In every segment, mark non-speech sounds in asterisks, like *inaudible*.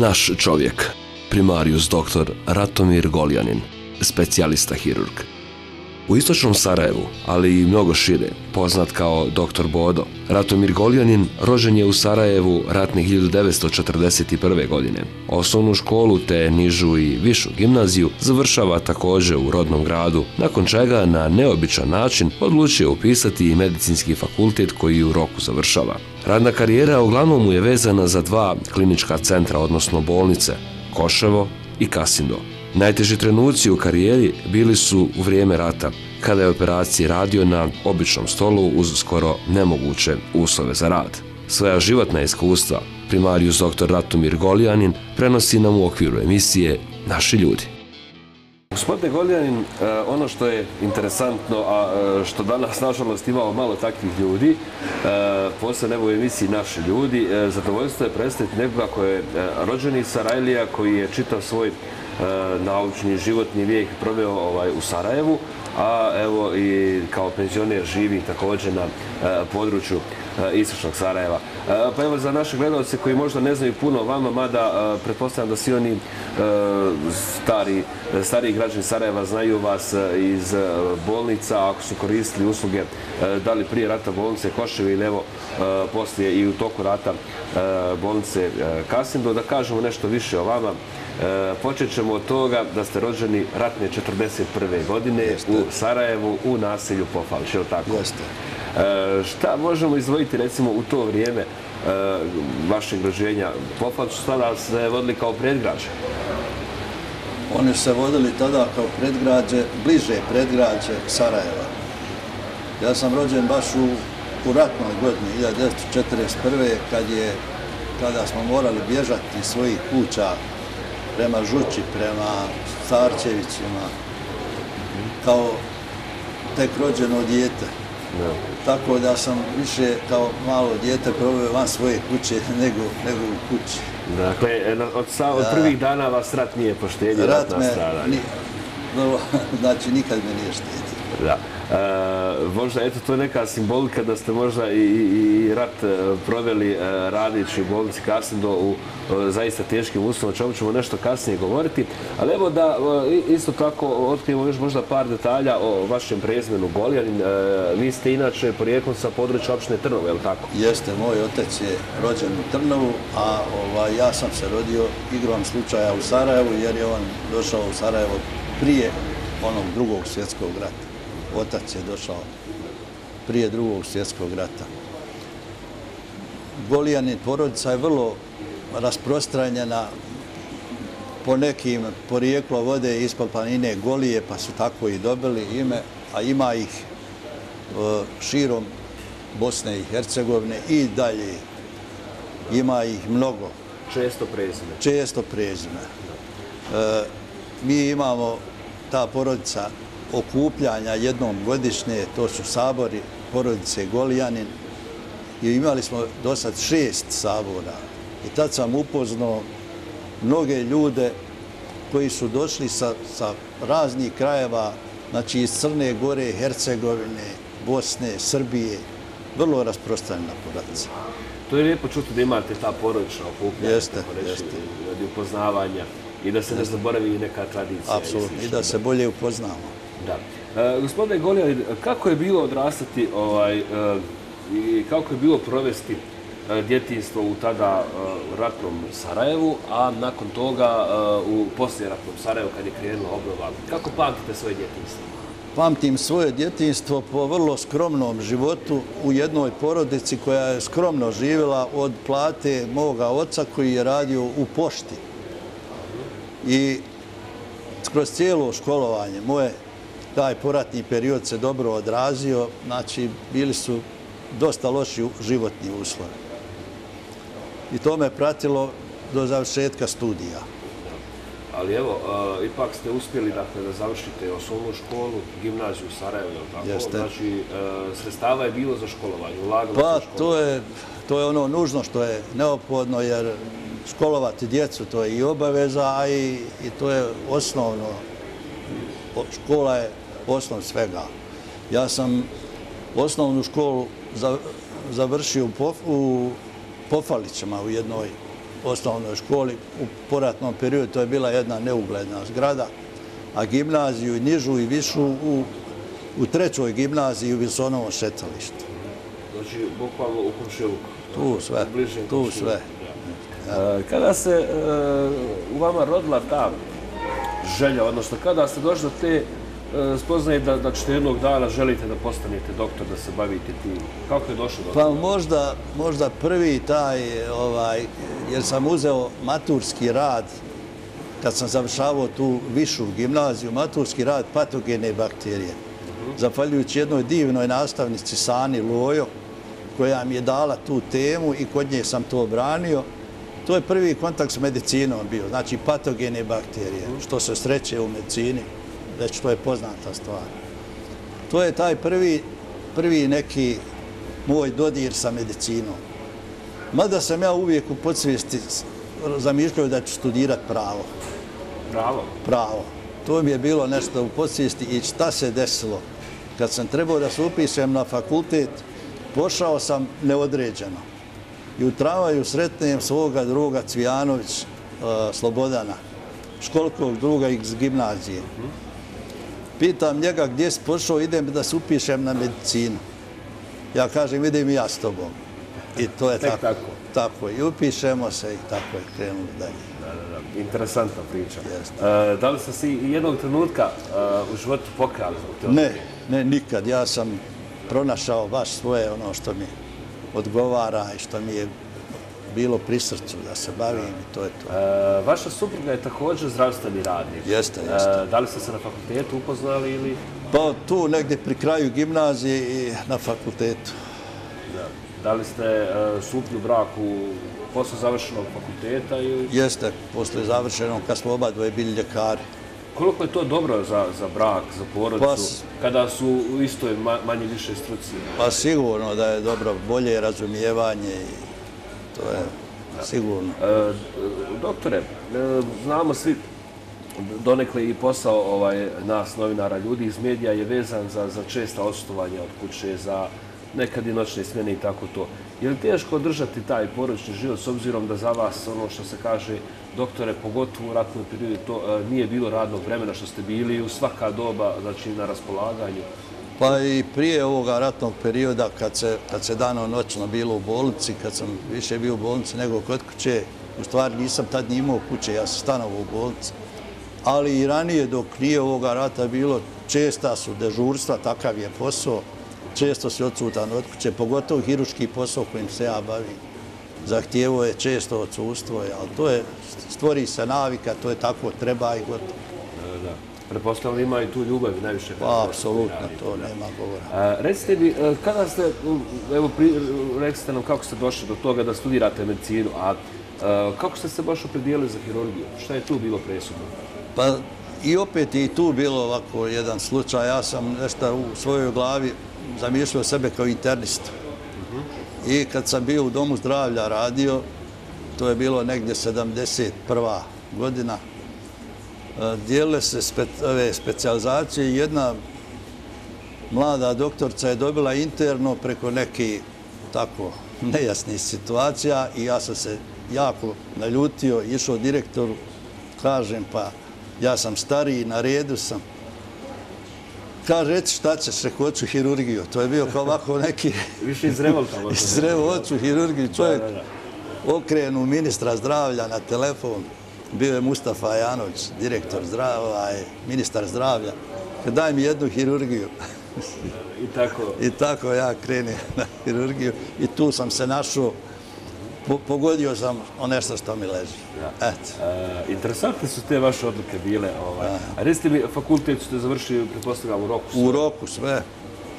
Naš čovjek, primarius doktor Ratomir Goljanin, specijalista hirurg. U istočnom Sarajevu, ali i mnogo šire, poznat kao doktor Bodo, Ratomir Goljanin rođen je u Sarajevu ratne 1941. godine. Osnovnu školu te nižu i višu gimnaziju završava također u rodnom gradu, nakon čega na neobičan način odlučio upisati i medicinski fakultet koji u roku završava. Radna karijera uglavnom mu je vezana za dva klinička centra, odnosno bolnice, Koševo i Kasindo. Najteži trenuci u karijeri bili su u vrijeme rata, kada je operaciji radio na običnom stolu uz skoro nemoguće uslove za rad. Svoja životna iskustva primarius dr. Ratomir Golijanin prenosi nam u okviru emisije Naši ljudi. Gospodine Goljanin, e, ono što je interesantno, a e, što danas nažalost imamo malo takvih ljudi, e, posle u emisiji Naši ljudi, e, zadovoljstvo je predstaviti nekoga koji je rođen iz Sarajlija, koji je čitao svoj naučni životni vijek proveo ovaj, u Sarajevu, a evo i kao penzioner živi također na području istočnog Sarajeva. Pa evo za naše gledalce koji možda ne znaju puno o vama, mada pretpostavljam da svi oni stari, stari građani Sarajeva znaju vas iz bolnica, ako su koristili usluge da li prije rata bolnice Koševi ili evo poslije i u toku rata bolnice Kasindo. Da kažemo nešto više o vama, počet ćemo od toga da ste rođeni ratne 41. godine u Sarajevu u naselju Pofalić, je li tako? Jeste. Šta možemo izvojiti recimo u to vrijeme Eh, vašeg rođenja? Pofalić tada se vodili kao predgrađe. Oni se vodili tada kao predgrađe, bliže predgrađe Sarajeva. Ja sam rođen baš u, u ratnoj godini, 1941. kad je kada smo morali bježati iz svojih kuća prema Žući, prema Starčevićima, kao tek rođeno dijete. Tako da sam više kao malo dijete proveo van svoje kuće *laughs* nego, nego u kući. Dakle, od, od prvih dana vas rat nije poštedio, rat, me, ni, no, *laughs* znači nikad me nije štedio. Da. E, možda, eto, to je neka simbolika da ste možda i, i, i rat eh, proveli eh, e, radići u bolnici Kasindo u e, zaista teškim uslovima, o čemu ćemo nešto kasnije govoriti. Ali evo da isto tako otkrijemo još možda par detalja o vašem prezmenu Goljanin. Vi ste inače porijeklom sa područja opštine Trnovo, je li tako? Jeste, moj otec je rođen u Trnovu, a ovaj, ja sam se rodio igrom slučaja u Sarajevu, jer je on došao u Sarajevo prije onog drugog svjetskog rata otac je došao prije drugog svjetskog rata. Golijanin porodica je vrlo rasprostranjena po nekim porijeklo vode ispod planine Golije, pa su tako i dobili ime, a ima ih e, širom Bosne i Hercegovine i dalje. Ima ih mnogo. Često prezime. Često prezime. E, mi imamo ta porodica okupljanja jednom godišnje, to su sabori porodice Golijanin. I imali smo do sad šest sabora. I tad sam upoznao mnoge ljude koji su došli sa, sa raznih krajeva, znači iz Crne Gore, Hercegovine, Bosne, Srbije, vrlo rasprostranjena porodica. To je lijepo čuti da imate ta porodična okupljanja, jeste, jeste. radi upoznavanja i da se ne zaboravi neka tradicija. Apsolutno, i da se bolje upoznamo. Da. E, gospodine Golija, kako je bilo odrastati ovaj, e, i kako je bilo provesti e, djetinstvo u tada e, ratnom Sarajevu, a nakon toga e, u posljeratnom Sarajevu kad je krenula obnova? Kako pamtite svoje djetinstvo? Pamtim svoje djetinstvo po vrlo skromnom životu u jednoj porodici koja je skromno živjela od plate moga oca koji je radio u pošti. I kroz cijelo školovanje moje taj poratni period se dobro odrazio, znači bili su dosta loši životni uslovi. i to me pratilo do završetka studija. Ali evo, a, ipak ste uspjeli dakle, da završite osnovnu školu, gimnaziju u tako? Jeste. Znači, a, sredstava je bilo za školovanje, ulagalo Pa se u školu. to je, to je ono nužno što je neophodno jer školovati djecu to je i obaveza, a i, i to je osnovno. Škola je osnov svega. Ja sam osnovnu školu za- završio u, Pof, u Pofalićama u jednoj osnovnoj školi. U poratnom periodu to je bila jedna neugledna zgrada, a gimnaziju i nižu i višu u, u trećoj gimnaziji u Vilsonovom šetalištu. Znači, bukvalno u komšiluku. Tu sve, tu sve. E, Kada se e, u vama rodila ta želja, odnosno kada ste došli do te spoznaje da, da ćete jednog dana želite da postanete doktor, da se bavite tim, kako je došlo do Pa toga? možda, možda prvi taj, ovaj, jer sam uzeo maturski rad, kad sam završavao tu višu gimnaziju, maturski rad patogene bakterije. Zahvaljujući jednoj divnoj nastavnici Sani Lojo, koja mi je dala tu temu i kod nje sam to obranio. To je prvi kontakt s medicinom bio, znači patogene bakterije, što se sreće u medicini, već to je poznata stvar. To je taj prvi, prvi neki moj dodir sa medicinom. Mada sam ja uvijek u podsvijesti zamišljao da ću studirati pravo. Bravo. Pravo. To mi je bilo nešto u podsvijesti i šta se desilo. Kad sam trebao da se upišem na fakultet, pošao sam neodređeno. I u tramvaju sretnem svoga druga Cvijanović uh, Slobodana, školkog druga iz gimnazije. Pitam njega gdje si pošao, idem da se upišem na medicinu. Ja kažem, idem i ja s tobom. I to je tako. tako. Tako, i upišemo se i tako je krenulo dalje. Da, da, da. Interesantna priča. Jeste. E, da li ste si jednog trenutka e, u životu zbog te Ne, ne, nikad. Ja sam pronašao baš svoje ono što mi odgovara i što mi je bilo pri srcu da se bavim i to je to. E, vaša supruga je također zdravstveni radnik. Jeste, jeste. E, da li ste se na fakultetu upoznali ili... Pa tu negdje pri kraju gimnazije i na fakultetu. Da. Da li ste e, stupili u braku posle završenog fakulteta ili... Jeste, posle završenog, kad smo oba dvoje bili ljekari. Koliko je to dobro za, za brak, za porodicu, Pa kada su u istoj ma, manje više struci? Pa sigurno da je dobro, bolje razumijevanje i to je sigurno. E, doktore, e, znamo svi donekle i posao ovaj, nas, novinara, ljudi iz medija je vezan za, za česta odstovanja od kuće, za nekad i noćne smjene i tako to. Je li teško održati taj porodični život s obzirom da za vas, ono što se kaže, doktore, pogotovo u ratnom periodu, to e, nije bilo radnog vremena što ste bili u svaka doba, znači na raspolaganju? Pa i prije ovoga ratnog perioda kad se, kad se dano noćno bilo u bolnici, kad sam više bio u bolnici nego kod kuće, u stvari nisam tad ni imao kuće, ja sam stanovao u bolnici. Ali i ranije dok nije ovoga rata bilo, česta su dežurstva, takav je posao, često si odsutan od kuće, pogotovo hiruški posao kojim se ja bavim. Zahtijevo je često odsustvo, ali to je, stvori se navika, to je tako, treba i gotovo. Pretpostavljam ima i tu ljubav najviše. kada Pa, apsolutno, to nema govora. A, recite mi, e, kada ste, evo, pri, rekli ste nam kako ste došli do toga da studirate medicinu, a e, kako ste se baš opredijelili za hirurgiju? Šta je tu bilo presudno? Pa i opet je i tu bilo ovako jedan slučaj. Ja sam nešto u svojoj glavi zamišljao sebe kao internist. I kad sam bio u domu zdravlja radio, to je bilo negdje 71. godina, e, dijelile se spe, ove specializacije jedna mlada doktorca je dobila interno preko nekih tako nejasnih situacija i ja sam se jako naljutio, išao direktoru, kažem pa ja sam stariji, na redu sam. Kaže, reci šta ćeš, rekao, hoću hirurgiju. To je bio kao ovako neki *laughs* Više iz revolta možda. Zrevo hoću hirurgiju. Čovjek da, da. okrenu ministra zdravlja na telefon. Bio je Mustafa Janović, direktor zdravlja, ministar zdravlja. Daj mi jednu hirurgiju. *laughs* I tako. I tako ja krenim na hirurgiju. I tu sam se našao. Po- Pogodio sam o nešto što mi leži. Eto. E, interesantne su te vaše odluke bile. Ovaj. A recite mi, fakultet ste završili, pretpostavljam, u roku. U roku sve.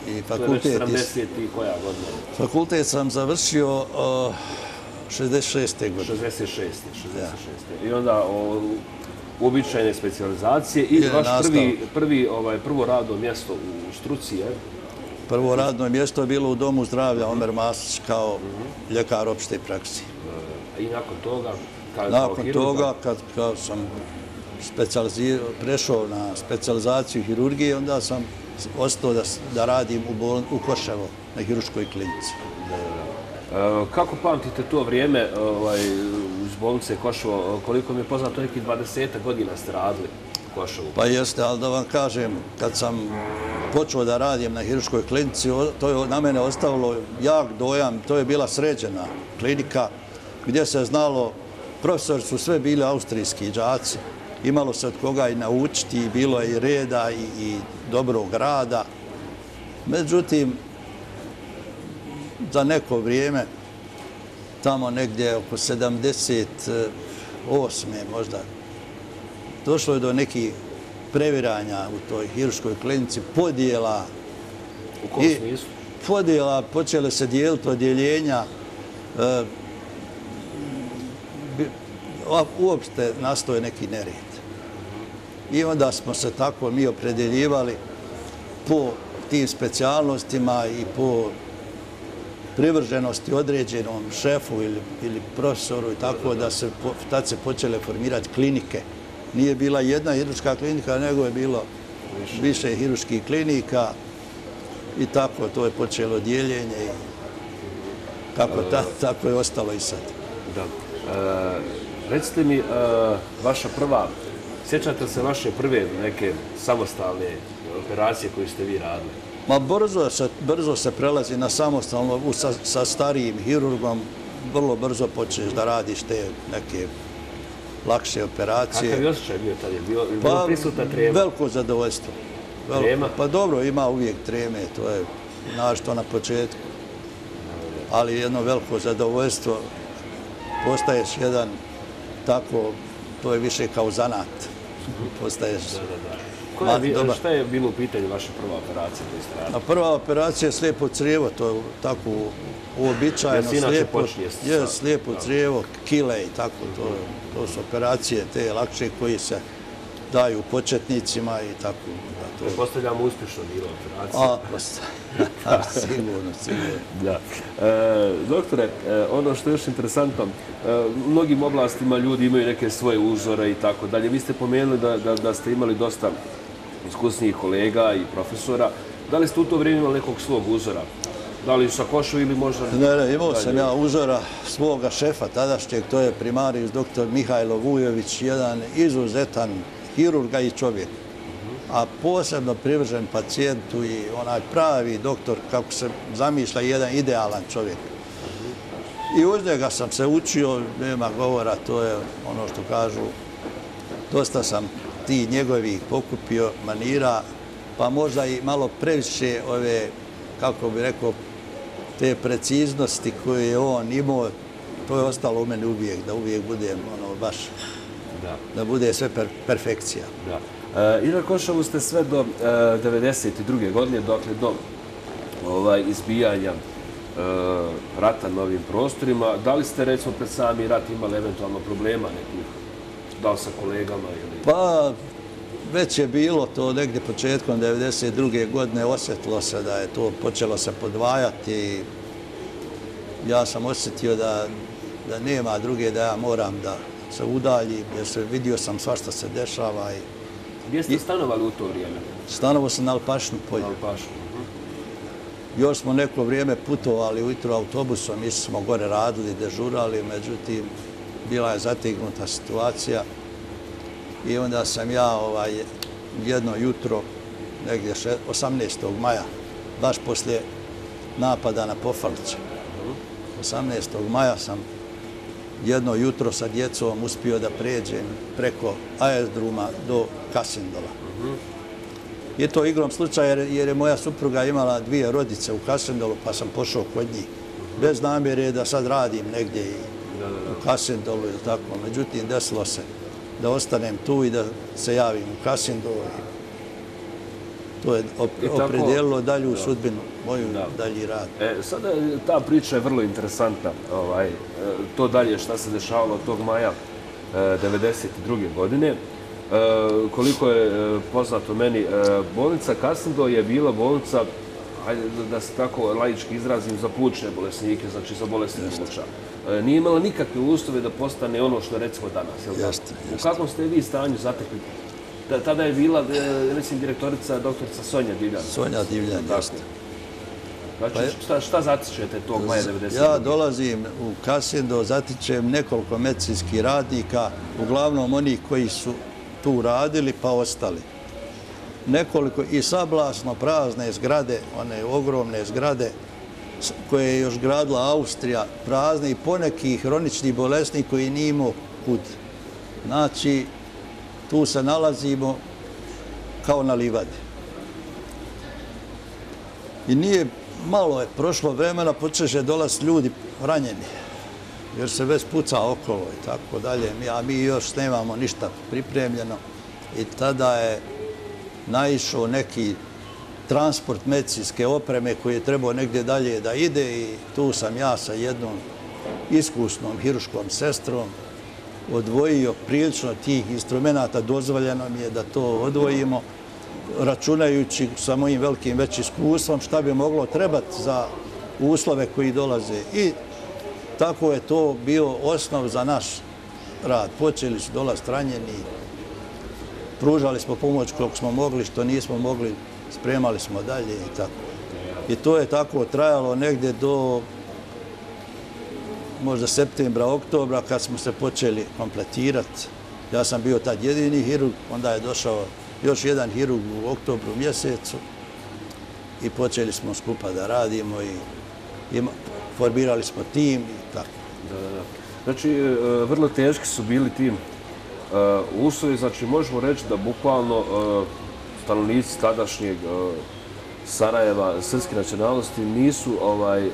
I To je već fakultet, 70 i koja godina? fakultet sam završio uh, 66. godine. 66. 66. I onda o, uobičajene specijalizacije i Je, vaš nastav. prvi, prvi, ovaj, prvo radno mjesto u struci, je? Prvo radno mjesto je bilo u Domu zdravlja Omer Masić kao ljekar opšte prakse. I nakon toga, kao Nakon toga, kad, kad sam prešao na specijalizaciju hirurgije, onda sam ostao da, da radim u, bol, u Koševo, na hiruškoj klinici. E, E, kako pamtite to vrijeme e, ovaj, uz bolnice Košovo? E, koliko mi je poznato, nekih 20 godina ste radili u Košovu. Pa jeste, ali da vam kažem, kad sam počeo da radim na hiruškoj klinici, to je na mene ostavilo jak dojam. To je bila sređena klinika gdje se znalo, profesori su sve bili austrijski džaci, imalo se od koga i naučiti, bilo je i reda i, i dobrog rada. Međutim, za neko vrijeme, tamo negdje oko 78. možda, došlo je do nekih previranja u toj hiruškoj klinici, podjela, U kom smislu? podjela, počele se dijeliti odjeljenja, e, uopšte nastoje neki nered. I onda smo se tako mi opredeljivali po tim specijalnostima i po privrženosti određenom šefu ili, ili profesoru i tako da se, po- tad se počele formirati klinike. Nije bila jedna hiruška klinika, nego je bilo više hiruških klinika i tako to je počelo dijeljenje i kako ta, tako je ostalo i sad. Da. E, recite mi, e, vaša prva, sjećate se vaše prve neke samostalne operacije koje ste vi radili? Ma brzo se, brzo se prelazi na samostalno, sa, sa starijim hirurgom, vrlo brzo počneš da radiš te neke lakše operacije. Kakav je osjećaj bio tad? Je bio, je bilo prisutna trema? Pa, Veliko zadovoljstvo. Veliko. Trema? Pa dobro, ima uvijek treme, to je našto na početku. Ali jedno veliko zadovoljstvo, postaješ jedan tako, to je više kao zanat. Postaješ... Da, da, da. Koja je, dobar. šta je bilo u pitanju vaša prva operacija koju ste radili? A prva operacija je slijepo crijevo, to je tako uobičajeno. Jer se inače počinje je, slijepo da. crijevo, kile i tako. To, to su operacije te lakše koji se daju početnicima i tako. Da, to, Pretpostavljamo uspješno bilo operacija. a, prosto. A, *laughs* sigurno, sigurno. Da. E, doktore, e, ono što je još interesantno, e, u mnogim oblastima ljudi imaju neke svoje uzore i tako dalje. Vi ste pomenuli da, da, da ste imali dosta iskusnijih kolega i profesora. Da li ste u to vrijeme imali nekog svog uzora? Da li sa Košov ili možda... Ne, ne, imao sam ja uzora svoga šefa tadašnjeg, to je primarijus doktor Mihajlo Vujović, jedan izuzetan hirurga i čovjek, a posebno privržen pacijentu i onaj pravi doktor, kako se zamišlja, jedan idealan čovjek. I uz njega sam se učio, nema govora, to je ono što kažu, dosta sam ti njegovih pokupio manira, pa možda i malo previše ove, kako bi rekao, te preciznosti koje je on imao, to je ostalo u meni uvijek, da uvijek budem ono baš, Da, da bude sve per, perfekcija. da. E, I na Košovu ste sve do e, 92. godine, dokle do ovaj, izbijanja e, rata na ovim prostorima. Da li ste, recimo, pred sami rat imali eventualno problema nekih, da li sa kolegama ili... Pa, već je bilo to negdje početkom 92. godine, osjetilo se da je to počelo se podvajati ja sam osjetio da, da nema druge, da ja moram da se udaljim, jer se vidio sam svašta se dešava i Gdje ste stanovali u to vrijeme? stanovo sam na Alpašnu polju. Na Alpašu. Još smo neko vrijeme putovali ujutro autobusom, mi smo gore radili, dežurali, međutim, bila je zategnuta situacija i onda sam ja ovaj, jedno jutro, negdje 18. maja, baš poslije napada na Pofaliće. 18. maja sam jedno jutro sa djecom uspio da pređem preko aerodruma do Kasindola. Je to igrom slučaja jer, jer je moja supruga imala dvije rodice u Kasendolu pa sam pošao kod njih. Bez namjere da sad radim negdje i u Kasendolu ili tako. Međutim, desilo se da ostanem tu i da se javim u Kasendolu. To je op- I tako- opredijelilo dalju sudbinu, moju dalji rad. E, sada ta priča je vrlo interesantna. Ovaj, e, to dalje šta se dešavalo tog maja e, 92. godine. E, koliko je e, poznato meni, e, bolnica Kasindo je bila bolnica da- da se tako laički izrazim, za plućne bolesnike, znači za bolesne pluća. E, Nije imala nikakve uslove da postane ono što je recimo danas. Jel tako? Jeste, U kakvom ste vi stanju zatekli? Ta- Tada je bila, e, mislim, direktorica doktorica Sonja Divljan. Sonja Divljan, jeste. Znači, Pa je- šta, šta zatičete tog maja 90. Ja dolazim u Kasindo, zatičem nekoliko medicinskih radnika, uglavnom oni koji su tu radili pa ostali. Nekoliko i sablasno prazne zgrade, one ogromne zgrade koje je još gradila Austrija, prazne i poneki hronični bolesni koji nije imao kud. Znači, tu se nalazimo kao na livadi. I nije, malo je prošlo vremena, počeše dolaziti ljudi ranjeni, jer se već puca okolo i tako dalje, a mi još nemamo ništa pripremljeno. I tada je naišao neki transport medicinske opreme koji je trebao negdje dalje da ide i tu sam ja sa jednom iskusnom hiruškom sestrom odvojio prilično tih instrumenta, dozvoljeno mi je da to odvojimo, računajući sa mojim velikim već iskustvom šta bi moglo trebati za uslove koji dolaze. I tako je to bio osnov za naš rad. Počeli su dolaziti ranjeni, pružali smo pomoć koliko smo mogli, što nismo mogli, spremali smo dalje i tako. I to je tako trajalo negdje do možda septembra, oktobra, kad smo se počeli kompletirati. Ja sam bio tad jedini hirurg, onda je došao još jedan hirurg u oktobru mjesecu i počeli smo skupa da radimo i ima, formirali smo tim i tako. Da, da, da. Znači, e, e, vrlo teški su bili tim uslovi, znači možemo reći da bukvalno e, stanovnici tadašnjeg e, Sarajeva, srpske nacionalnosti, nisu ovaj,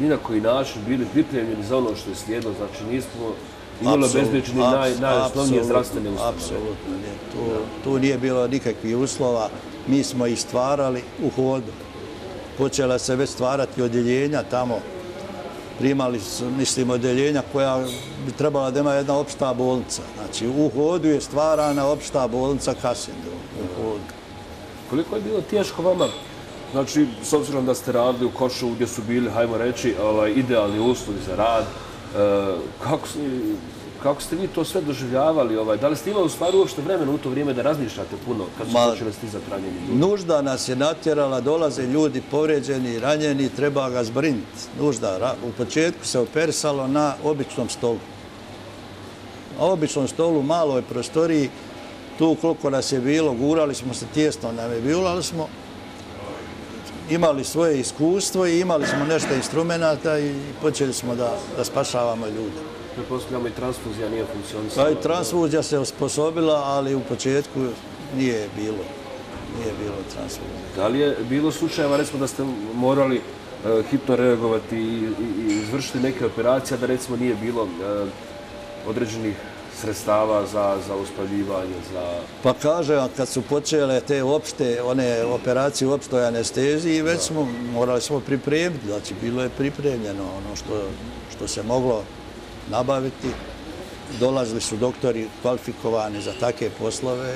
ni na koji način bili pripremljeni za ono što je slijedilo, znači nismo imali Apsolutno, obezbeđeni naj, apsolutno, najosnovnije zdravstvene uslove. Apsolutno, ne. Tu, tu nije bilo nikakvih uslova. Mi smo ih stvarali u hodu. Počela se već stvarati odjeljenja tamo. Primali su, mislim, odjeljenja koja bi trebala da ima jedna opšta bolnica. Znači, u hodu je stvarana opšta bolnica Kasindu. U hodu. Koliko je bilo teško vama, znači, s obzirom da ste radili u Košovu gdje su bili, hajmo reći, ovaj, idealni uslovi za rad, e, kako, kako ste vi to sve doživljavali? Ovaj, da li ste imali u stvari uopšte vremena u to vrijeme da razmišljate puno kad su počeli stizati ranjeni ljudi? Nužda nas je natjerala, dolaze ljudi povređeni, ranjeni, treba ga zbrinuti. Nužda. U početku se operisalo na običnom stolu. Na običnom stolu, maloj prostoriji, tu koliko nas je bilo, gurali smo se tijesno, nam je bilo, ali smo imali svoje iskustvo i imali smo nešto instrumenta i počeli smo da, da spašavamo ljude. Pretpostavljamo i transfuzija nije funkcionisala. Pa i transfuzija se osposobila, ali u početku nije bilo. Nije bilo transfuzija. Da li je bilo slučajeva, recimo, da ste morali e, hitno reagovati i, i, i izvršiti neke operacije, da recimo nije bilo e, određenih sredstava za, za uspaljivanje, za... Pa kaže vam, kad su počele te opšte, one operacije u opštoj anesteziji, već smo, morali smo pripremiti, znači bilo je pripremljeno ono što, što se moglo nabaviti. Dolazili su doktori kvalifikovani za takve poslove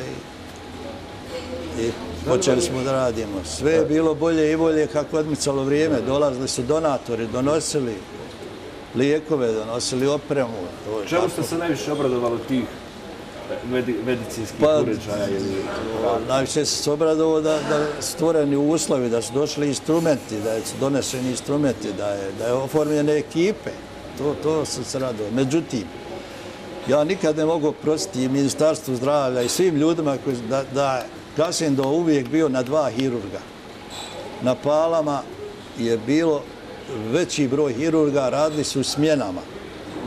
i, i počeli smo da radimo. Sve je bilo bolje i bolje kako odmicalo vrijeme. Dolazili su donatori, donosili lijekove, donosili opremu. Čemu ste se najviše obradovali tih medi, medicinskih Pa, uređaja ili... Najviše se obradovao da, da stvoreni uslovi, da su došli instrumenti, da su doneseni instrumenti, da je, da je oformljene ekipe. To, to sam se radovao. Međutim, ja nikad ne mogu prostiti Ministarstvu zdravlja i svim ljudima koji, da, da je Kasindo uvijek bio na dva hirurga. Na palama je bilo veći broj hirurga, radili su u smjenama.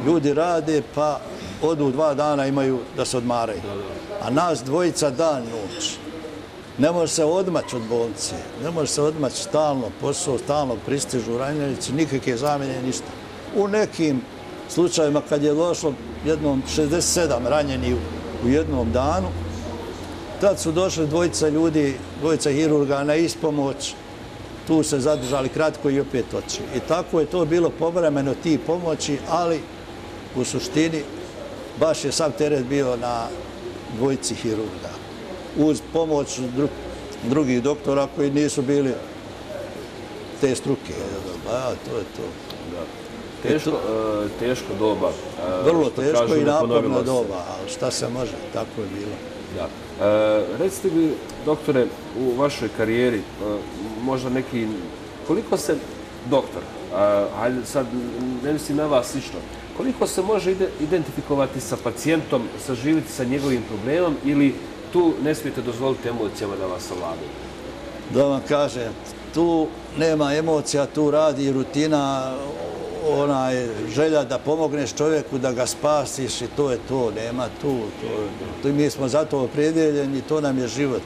Ljudi rade pa odu dva dana imaju da se odmaraju. A nas dvojica dan noć. Ne može se odmaći od bolnice, ne može se odmaći stalno posao, stalno pristižu ranjenici, nikakve zamjene, ništa. U nekim slučajima kad je došlo jednom 67 ranjeni u, jednom danu, tad su došli dvojica ljudi, dvojica hirurga na ispomoć, tu se zadržali kratko i opet otišli. I tako je to bilo povremeno ti pomoći, ali u suštini baš je sav teret bio na dvojici hirurga. Uz pomoć dru, drugih doktora koji nisu bili te struke. A, to je to. Teško, e, teško doba. e, Vrlo teško kažu, i naporno doba, ali šta se može, tako je bilo. Da. E, recite mi, doktore, u vašoj karijeri, e, možda neki, koliko se, doktor, a, hajde sad, ne mislim na vas lično, koliko se može ide, identifikovati sa pacijentom, saživiti sa njegovim problemom ili tu ne smijete dozvoliti emocijama da vas ovladaju? Da vam kažem, tu nema emocija, tu radi rutina, onaj želja da pomogneš čovjeku, da ga spasiš i to je to, nema tu. To, to, mi smo zato opredjeljeni, to nam je život.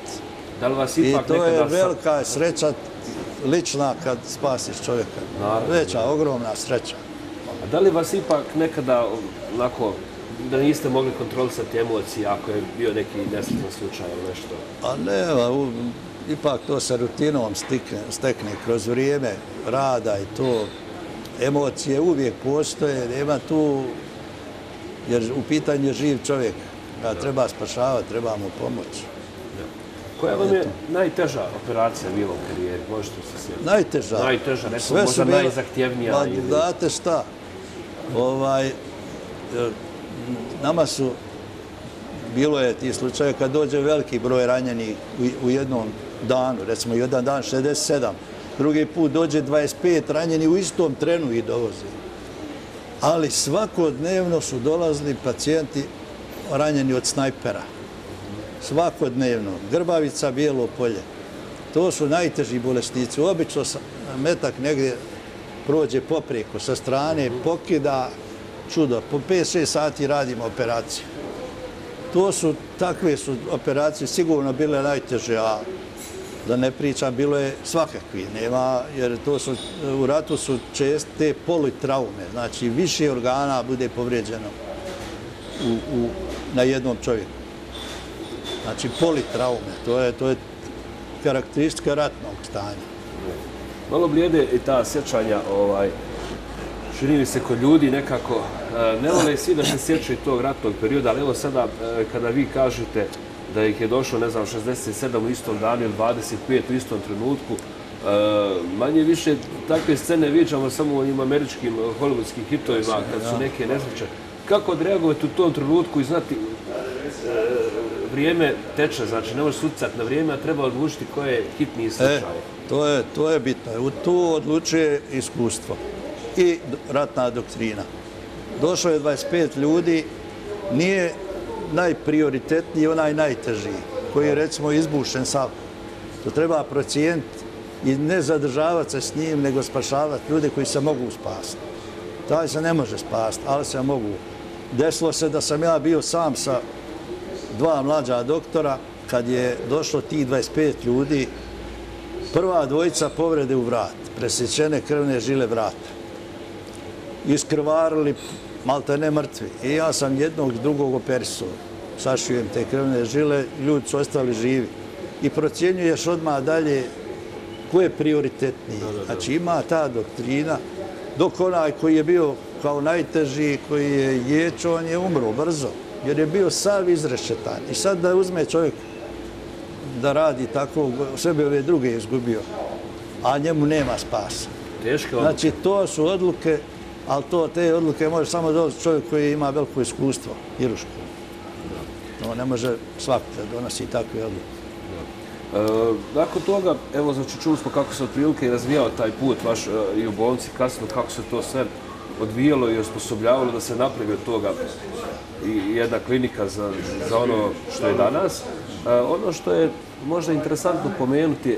Da li vas I ipak to je velika sreća lična kad spasiš čovjeka. Naravno. Veća, ogromna sreća. A da li vas ipak nekada, onako, da niste mogli kontrolisati emocije ako je bio neki nesretan slučaj ili nešto? A nema, u, ipak to sa rutinom stikne, stekne kroz vrijeme rada i to. Emocije uvijek postoje, nema tu, jer u pitanju je živ čovjek. Ga treba spašavati, treba mu pomoći. Koja vam je najteža operacija bila u karijeri? Možete se sjetiti? Najteža. Najteža, Sve su možda bile- najzahtjevnija Ma, ili- Znate šta, ovaj, e, nama su, bilo je ti slučaje kad dođe veliki broj ranjenih u, u jednom danu, recimo jedan dan 67, drugi put dođe 25 ranjeni u istom trenu i dovoze. Ali svakodnevno su dolazili pacijenti ranjeni od snajpera. Svakodnevno. Grbavica, bijelo polje. To su najteži bolesnici. Obično metak negdje prođe poprijeko sa strane, pokida čudo. Po 5-6 sati radimo operaciju. To su, takve su operacije sigurno bile najteže, a da ne pričam, bilo je svakakvi, nema, jer to su, u ratu su česte politraume, znači više organa bude povrijeđeno u, u, na jednom čovjeku. Znači politraume, to je, to je karakteristika ratnog stanja. Malo blijede i ta sjećanja, ovaj, čini se kod ljudi nekako, eh, ne vole svi da se sjećaju tog ratnog perioda, ali evo sada eh, kada vi kažete da ih je došlo, ne znam, 67 u istom danu ili 25 u istom trenutku, e, manje više takve scene viđamo samo u onim američkim e, hollywoodskim hitovima kad su neke nesreće. Kako odreagovati u tom trenutku i znati e, vrijeme teče, znači ne možeš utjecati na vrijeme, a treba odlučiti koje je hitniji E, slučaj. to je, to je bitno. U Tu odlučuje iskustvo i ratna doktrina. Došlo je 25 ljudi, nije najprioritetniji onaj najtežiji, koji je recimo izbušen sav. To treba procijeniti i ne zadržavati se s njim, nego spašavati ljude koji se mogu spasiti. Taj se ne može spasiti, ali se mogu. Desilo se da sam ja bio sam sa dva mlađa doktora, kad je došlo tih 25 ljudi, prva dvojica povrede u vrat, presjećene krvne žile vrata. Iskrvarili, malte ne mrtvi. I ja sam jednog drugog operisao. Sašujem te krvne žile, ljudi su ostali živi. I procjenjuješ odmah dalje ko je prioritetniji. Znači ima ta doktrina, dok onaj koji je bio kao najteži, koji je ječo, on je umro brzo, jer je bio sav izrešetan. I sad da uzme čovjek da radi tako, sve bi ove druge izgubio, a njemu nema spasa. Teške. Znači, to su odluke, ali to, te odluke može samo doći čovjek koji ima veliko iskustvo, Iruško. No, ne može svak da donosi takve odluke. E, nakon toga, evo, znači, čuli smo kako se otprilike i razvijao taj put vaš e, i u bolnici, kasno kako se to sve odvijalo i osposobljavalo da se napravi od toga i jedna klinika za, za ono što je danas. E, ono što je možda interesantno pomenuti, e,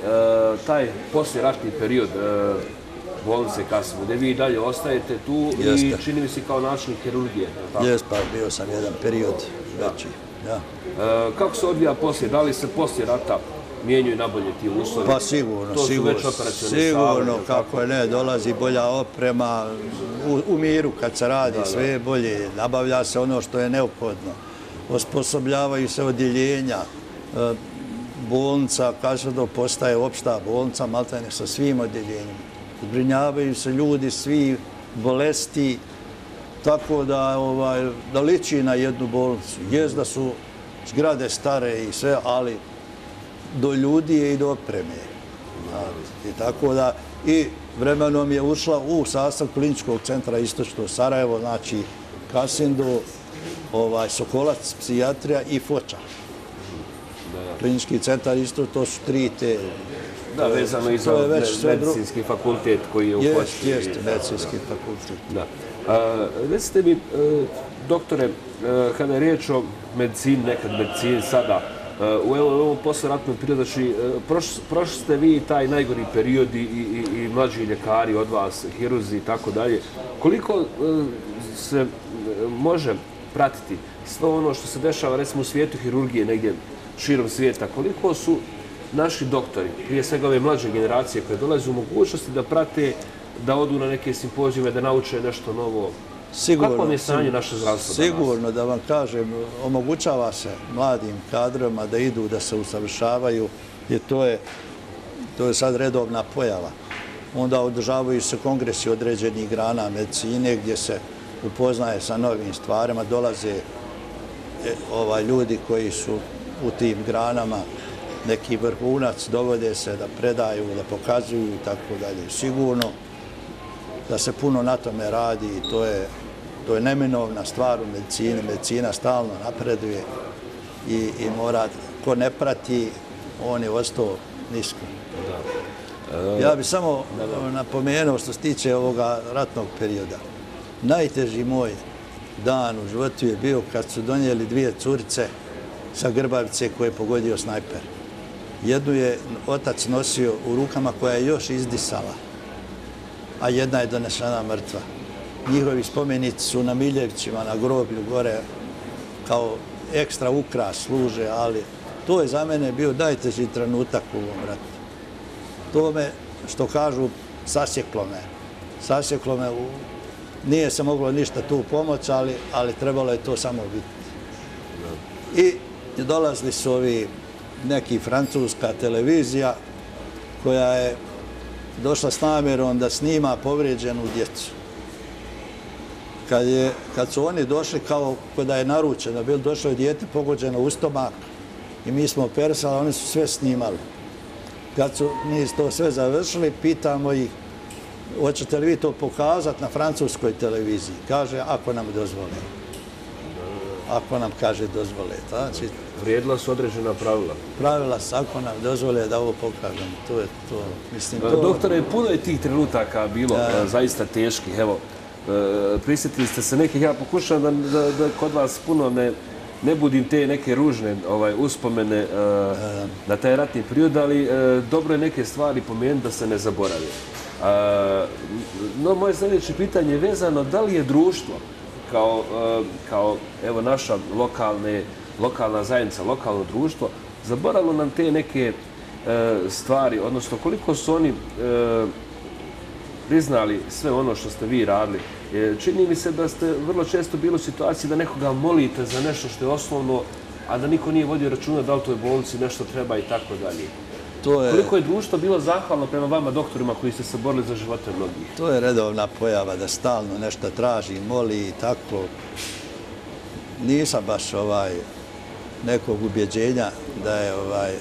taj posljeratni period e, bolnice Kasimo, gdje vi i dalje ostajete tu i Jeste. čini mi se kao način kirurgije. Jes, pa bio sam jedan period veći. Da. E, kako se odvija poslije? Da li se poslije rata mijenjaju nabolje ti uslovi? Pa sigurno, to sigurno, sigurno, kako je ne, dolazi bolja oprema, u, u miru kad se radi, sve je bolje, nabavlja se ono što je neophodno, osposobljavaju se odjeljenja, e, bolnica, Kasado postaje opšta bolnica, maltene sa svim odjeljenjima. Zbrinjavaju se ljudi, svi bolesti, tako da, ovaj, da liči na jednu bolnicu. Jest da su zgrade stare i sve, ali do ljudi je i do opreme. I tako da, i vremenom je ušla u sastav kliničkog centra Istočno Sarajevo, znači Kasindu, ovaj, Sokolac, psijatrija i Foča. Klinički centar isto, to su tri te... Da, vezano i za sve dru- medicinski fakultet koji je u Jest, Foči. jest, medicinski fakultet. Da. A, recite mi, e, doktore, e, kada je riječ o medicini, nekad medicini sada, e, u ovom posleratnom periodu, znači, proš- prošli ste vi taj najgori period i, i, i mlađi ljekari od vas, hiruzi i tako dalje. Koliko se može pratiti sve ono što se dešava, recimo, u svijetu hirurgije, negdje širom svijeta, koliko su naši doktori, prije svega ove mlađe generacije koje dolaze u mogućnosti da prate, da odu na neke simpozijume, da nauče nešto novo. Sigurno. Kako vam je stanje naše zdravstvo danas? Sigurno da vam kažem, omogućava se mladim kadrovima da idu, da se usavršavaju, jer to je, to je sad redovna pojava. Onda održavaju se kongresi određenih grana medicine gdje se upoznaje sa novim stvarima, dolaze e, ovaj, ljudi koji su u tim granama neki vrhunac, dovode se da predaju, da pokazuju i tako dalje. Sigurno da se puno na tome radi i to je, to je neminovna stvar u medicini. Medicina stalno napreduje i, i mora, ko ne prati, on je ostao nisko. Ja bih samo napomenuo što se tiče ovoga ratnog perioda. Najteži moj dan u životu je bio kad su donijeli dvije curice sa Grbavice koje je pogodio snajper. Jednu je otac nosio u rukama koja je još izdisala, a jedna je donešena mrtva. Njihovi spomenici su na Miljevcima, na groblju gore, kao ekstra ukras služe, ali to je za mene bio najteži trenutak u ovom ratu. To me, što kažu, sasjeklo me. Sasjeklo me, u... nije se moglo ništa tu pomoći, ali, ali trebalo je to samo biti. I dolazili su ovi neki francuska televizija koja je došla s namjerom da snima povrijeđenu djecu. Kad, je, kad su oni došli kao kada je naručeno, bilo došlo je dijete pogođeno u stomak i mi smo operisali, oni su sve snimali. Kad su mi to sve završili, pitamo ih, hoćete li vi to pokazati na francuskoj televiziji? Kaže, ako nam dozvole. Ako nam kaže dozvole. Znači, Vrijedila su određena pravila. pravila su, ako nam dozvole da ovo pokažemo. To je to. Mislim, to... Doktore, puno je tih trenutaka bilo e, zaista teških. Evo, e, prisjetili ste se nekih, ja pokušavam da, da, da kod vas puno ne, ne budim te neke ružne ovaj, uspomene e, na taj ratni period, ali dobro je neke stvari pomenuti da se ne zaboravi. No, moje sljedeće pitanje je vezano da li je društvo kao, kao evo, naša lokalne, lokalna zajednica, lokalno društvo, zaboravilo nam te neke e, stvari, odnosno koliko su oni e, priznali sve ono što ste vi radili. E, čini mi se da ste vrlo često bili u situaciji da nekoga molite za nešto što je osnovno, a da niko nije vodio računa da li toj bolnici nešto treba i tako dalje. To je, Koliko je društvo bilo zahvalno prema vama doktorima koji ste se borili za živote mnogih? to je redovna pojava da stalno nešto traži, moli i tako. Nisam baš ovaj nekog ubjeđenja da je ovaj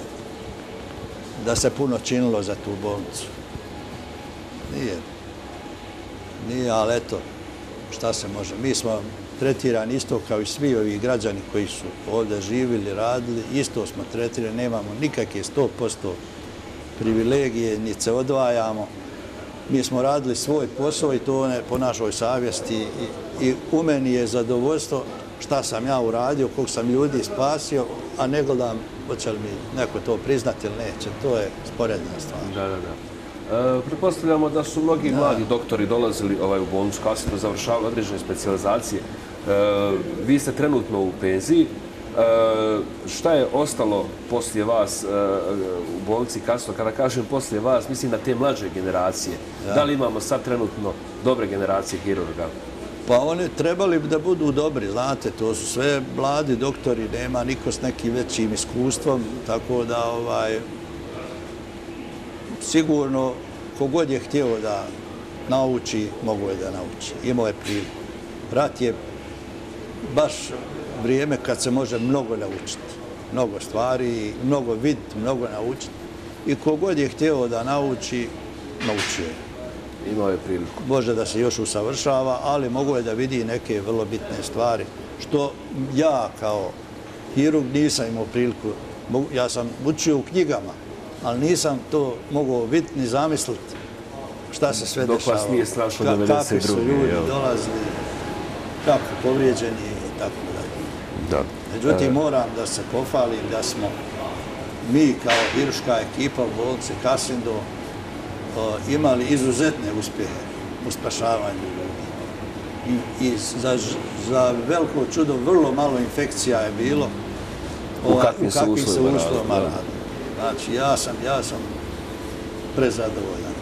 da se puno činilo za tu bolnicu. Nije. Nije, ali eto, šta se može. Mi smo tretirani isto kao i svi ovi građani koji su ovdje živili, radili, isto smo tretirani, nemamo nikakve 100% privilegije, ni se odvajamo. Mi smo radili svoj posao i to ne po našoj savjesti i, i u meni je zadovoljstvo šta sam ja uradio, kog sam ljudi spasio, a ne gledam hoće li mi neko to priznati ili neće. To je sporedna stvar. Da, da, da. E, pretpostavljamo da su mnogi mladi doktori dolazili ovaj, u bolnicu kasnije da završavali određene specializacije. E, vi ste trenutno u penziji. E, šta je ostalo poslije vas e, u bolnici kasno? Kada kažem poslije vas, mislim na te mlađe generacije. Da li imamo sad trenutno dobre generacije hirurga? Pa one trebali bi da budu dobri, znate, to su sve mladi doktori, nema niko s nekim većim iskustvom, tako da ovaj, sigurno kogod je htio da nauči, mogo je da nauči. Imao je priliku. Rat je baš vrijeme kad se može mnogo naučiti. Mnogo stvari, mnogo vidjeti, mnogo naučiti. I kogod je htio da nauči, naučio je. Imao je priliku. Može da se još usavršava, ali mogu je da vidi neke vrlo bitne stvari. Što ja kao hirurg nisam imao priliku. Ja sam učio u knjigama, ali nisam to mogao vidjeti ni zamisliti šta se sve Dok vas dešava. nije strašno Ka- 92., Kakvi su ljudi dolazili, kako povrijeđeni i tako dalje. Da. Međutim, E, moram da se pohvalim da smo mi kao hiruška ekipa u bolnici Kasindo imali izuzetne uspjehe u spašavanju ljudi. I, i za, za veliko čudo vrlo malo infekcija je bilo U ovaj, kakvim se uslovima radi, radi. Znači, ja sam, ja sam prezadovoljan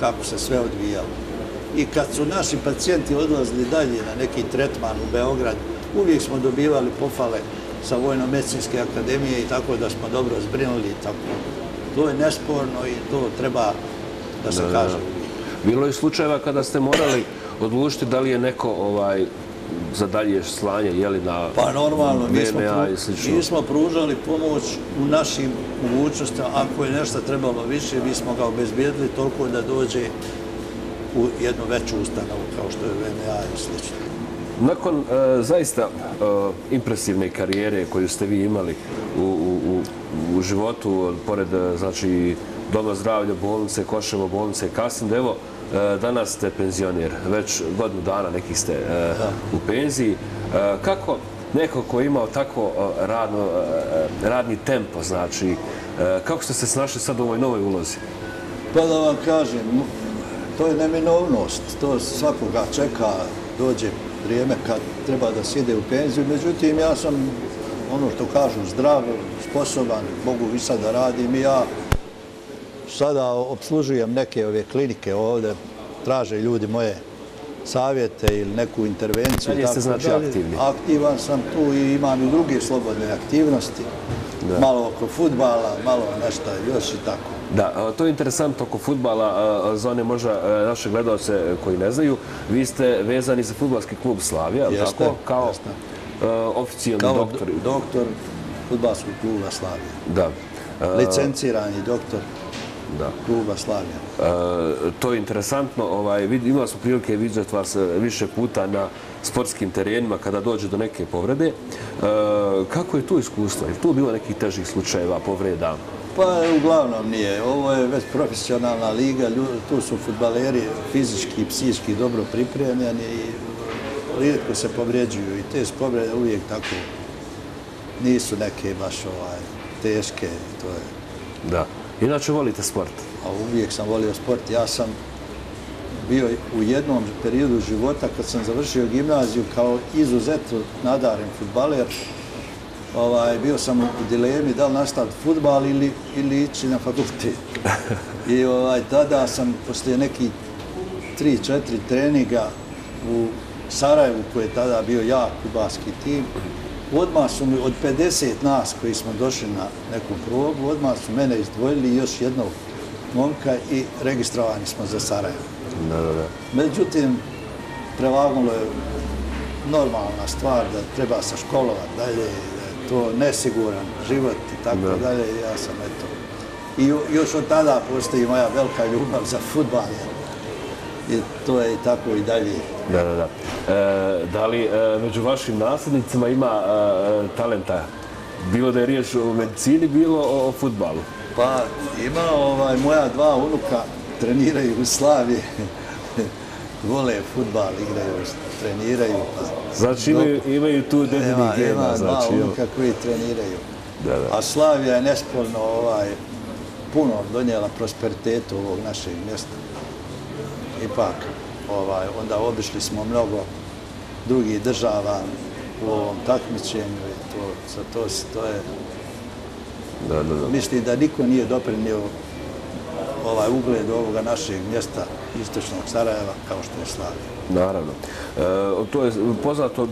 kako se sve odvijalo. I kad su naši pacijenti odlazili dalje na neki tretman u Beograd, uvijek smo dobivali pofale sa Vojno-medicinske akademije i tako da smo dobro zbrinuli i tako. To je nesporno i to treba da se kaže. Bilo je slučajeva kada ste morali odlučiti da li je neko ovaj, za dalje slanje, jeli na Pa normalno, mi smo, VMA pru- i slično. mi smo pružali pomoć u našim mogućnostima. Ako je nešto trebalo više, mi smo ga obezbijedili toliko da dođe u jednu veću ustanovu kao što je VMA i slično. Nakon e, zaista e, impresivne karijere koju ste vi imali u, u, u, u životu, pored e, znači, Doma zdravlja, bolnice, Koševo, bolnice, Kasinda, evo, e, danas ste penzioner, već godinu dana neki ste e, u penziji. E, kako neko ko je imao tako radno, radni tempo, znači, kako ste se snašli sad u ovoj novoj ulozi? Pa da vam kažem, to je neminovnost, to svakoga čeka, dođe vrijeme kad treba da se ide u penziju. Međutim, ja sam, ono što kažu, zdrav, sposoban, mogu i sad da radim i ja sada obslužujem neke ove klinike ovde, traže ljudi moje savjete ili neku intervenciju. Dalje ste, tako znači, dalje. aktivni. Aktivan sam tu i imam i druge slobodne aktivnosti. Malo oko futbala, malo nešto još i tako. Da, to je interesantno oko futbala, za one možda a, naše gledalce koji ne znaju. Vi ste vezani za futbalski klub Slavija, li Jeste, tako? Kao jeste. a, oficijalni Kao doktor. doktor, doktor futbalskog kluba Slavija. Da. Licencirani doktor da. kluba Slavija. E, to je interesantno. Ovaj, imali smo prilike vidjeti vas e, više puta na sportskim terenima kada dođe do neke povrede. E, kako je tu iskustvo? Je tu bilo nekih težih slučajeva povreda? Pa uglavnom nije. Ovo je već profesionalna liga, tu su futbaleri fizički i psihički dobro pripremljeni i rijetko se povrijeđuju i te povrede uvijek tako nisu neke baš ovaj, teške. To je. Da. Inače volite sport? A uvijek sam volio sport. Ja sam bio u jednom periodu života kad sam završio gimnaziju kao izuzetno nadaren futbaler. Ovaj, bio sam u dilemi da li nastaviti futbal ili, ili ići na fakultet. I ovaj, tada sam poslije neki tri, četiri treninga u Sarajevu, koji je tada bio jak kubanski tim, odmah su mi od 50 nas koji smo došli na neku probu, odmah su mene izdvojili još jednog momka i registrovani smo za Sarajevo. Da, da, da. Međutim, prevagnulo je normalna stvar da treba se školovati dalje, da je to nesiguran život i tako Da. dalje. Ja sam eto... I jo- još od tada postoji moja velika ljubav za futbal. I to je tako i dalje. Da, da, da. E, da li e, među vašim nasljednicima ima e, talenta? Bilo da je riječ o medicini, bilo o, o futbalu. Pa ima ovaj, moja dva unuka treniraju u Slavi. *laughs* Vole futbal, igraju, treniraju. Pa, Znači imaju, imaju tu dedini ima gena, dva znači, unuka koji treniraju. Da, da. A Slavija je nesporno ovaj, puno donijela prosperitetu ovog našeg mjesta. Ipak, ovaj, onda obišli smo mnogo drugih država u ovom takmičenju i to, za to, to je, Da, da, da. mislim da niko nije doprinio ovaj ugled ovoga našeg mjesta istočnog Sarajeva kao što je Slavija. Naravno. E, to je poznato e,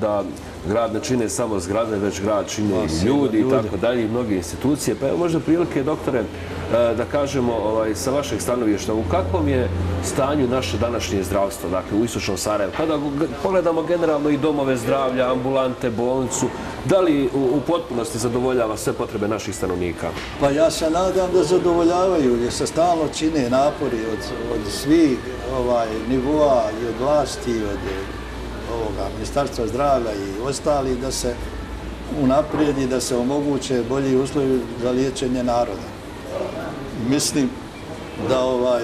da grad ne čine samo zgrade, već grad čine i ljudi i tako dalje i mnoge institucije. Pa evo možda prilike, doktore, E, da kažemo ovaj, sa vašeg stanovišta, u kakvom je stanju naše današnje zdravstvo, dakle u Istočnom Sarajevu? Kada pogledamo generalno i domove zdravlja, ambulante, bolnicu, da li u, u potpunosti zadovoljava sve potrebe naših stanovnika? Pa ja se nadam da zadovoljavaju, jer se stalno čine napori od, od svih ovaj, nivoa i od vlasti, od eh, ovoga ministarstva zdravlja i ostali da se unaprijedi, da se omoguće bolji uslovi za liječenje naroda. Mislim da ovaj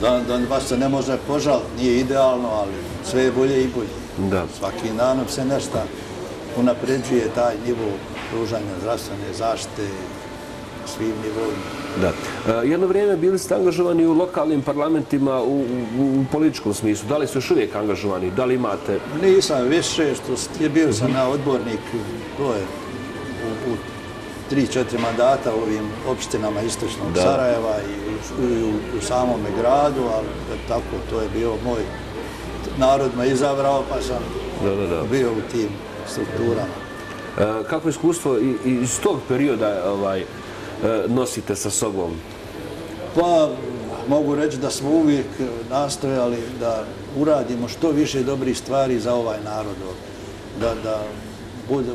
da, da baš se ne može požaliti, nije idealno, ali sve je bolje i bolje. Da. Svaki danom se nešto unapređuje taj nivo pružanja zdravstvene zaštite svim nivoima. Da. E, jedno vrijeme bili ste angažovani u lokalnim parlamentima u, u, u političkom smislu. Da li su još uvijek angažovani? Da li imate? Nisam više, što je bio sam na odbornik, to je tri, četiri mandata u ovim opštinama Istočnog da. Sarajeva i u, u, u samome gradu, ali tako, to je bio moj narod me izabrao, pa sam da, da, da. bio u tim strukturama. E, kako iskustvo iz tog perioda ovaj, E, nosite sa sobom? Pa, mogu reći da smo uvijek nastojali da uradimo što više dobrih stvari za ovaj narod. Da,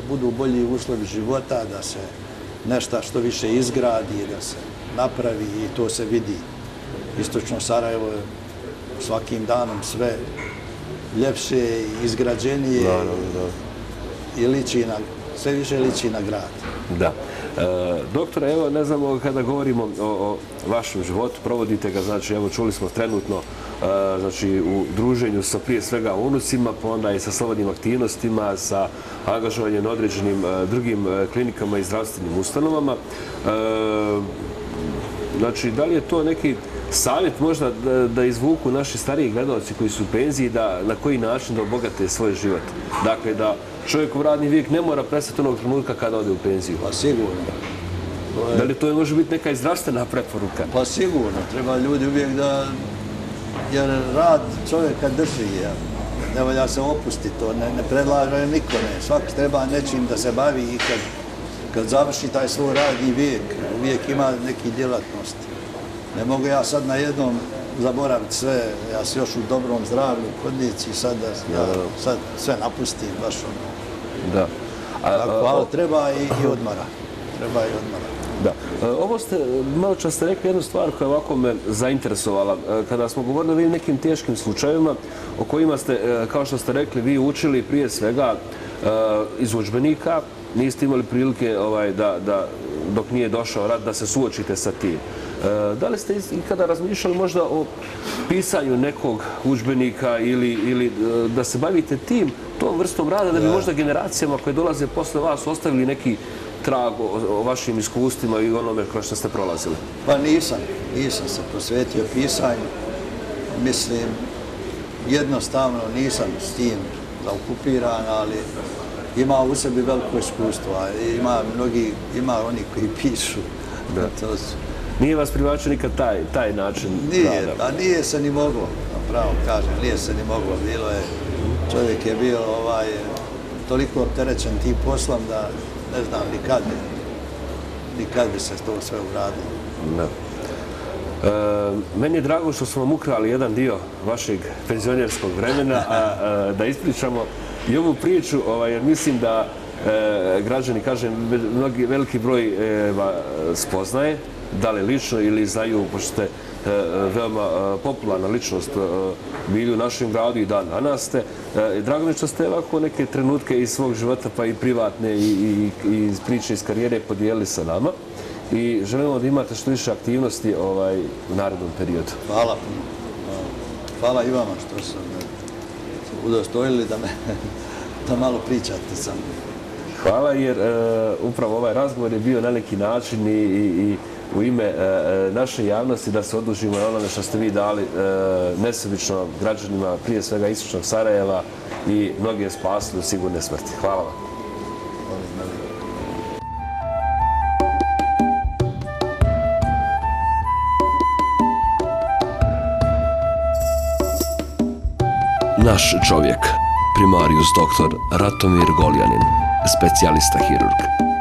budu bolji uslovi života, da se nešto što više izgradi, da se napravi i to se vidi. Istočno Sarajevo je svakim danom sve ljepše i izgrađenije da, da, da. i liči na, sve više liči na grad. Da. E, doktore, evo, ne znamo, kada govorimo o, o vašem životu, provodite ga, znači, evo, čuli smo trenutno, e, znači, u druženju sa prije svega unucima, pa onda i sa slobodnim aktivnostima, sa angažovanjem na određenim e, drugim e, klinikama i zdravstvenim ustanovama. Znači, da li je to neki savjet možda da, da izvuku naši stariji gledalci koji su u penziji, da na koji način da obogate svoj život? Dakle, da čovjek u radni vijek ne mora prestati onog trenutka kada ode u penziju. Pa sigurno. Je... Da li to može biti neka zdravstvena preporuka? Pa sigurno. Treba ljudi uvijek da... Jer rad čovjeka drži, ja. Ne volja se opustiti to, ne, ne predlaže nikome. Svak treba nečim da se bavi i kad, kad završi taj svoj radni vijek, uvijek ima neki djelatnost. Ne mogu ja sad na jednom zaboraviti sve, ja sam još u dobrom zdravlju, kodnici, sad da ja, sad sve napustim, baš ono. Da. A, Tako, ali treba i, i odmara. Treba i odmara. Da. E, ovo ste, malo čas ste rekli jednu stvar koja ovako me zainteresovala. E, kada smo govorili o nekim teškim slučajevima o kojima ste, e, kao što ste rekli, vi učili prije svega iz učbenika, niste imali prilike ovaj, da, da, dok nije došao rad da se suočite sa tim. Da li ste ikada razmišljali možda o pisanju nekog učbenika ili, ili da se bavite tim tom vrstom rada da bi možda generacijama koje dolaze posle vas ostavili neki trag o, vašim iskustvima i onome kroz što ste prolazili? Pa nisam. Nisam se posvetio pisanju. Mislim, jednostavno nisam s tim zaokupiran, ali ima u sebi veliko iskustvo. Ima mnogi, ima oni koji pišu. Da. To su... Nije vas privačio nikad taj, taj način nije, rada? Pa nije se ni moglo, pravo kažem, nije se ni moglo. Bilo je čovjek je bio ovaj, toliko opterećen tim poslom da ne znam ni kad bi, ni kad bi se to sve uradilo. Da. E, meni je drago što smo vam ukrali jedan dio vašeg penzionerskog vremena, a, a da ispričamo i ovu priču, ovaj, jer mislim da e, građani, kažem, mnogi, veliki broj e, spoznaje, da li lično ili znaju, pošto ste E, veoma e, popularna ličnost e, bili u našem gradu i dan danas ste. Drago mi što ste ovako neke trenutke iz svog života, pa i privatne i, i, i iz priče iz karijere podijelili sa nama. I želimo da imate što više aktivnosti ovaj, u narednom periodu. Hvala. Hvala i vama što sam udostojili da, me, da malo pričate sam. Hvala jer upravo ovaj razgovor je bio na neki način i, i, i u ime e, e, naše javnosti da se odužimo na onome što ste vi dali e, nesebično građanima, prije svega Istočnog Sarajeva i mnogi je spasili u sigurne smrti. Hvala vam. Naš čovjek, primarius doktor Ratomir Goljanin, specijalista hirurg.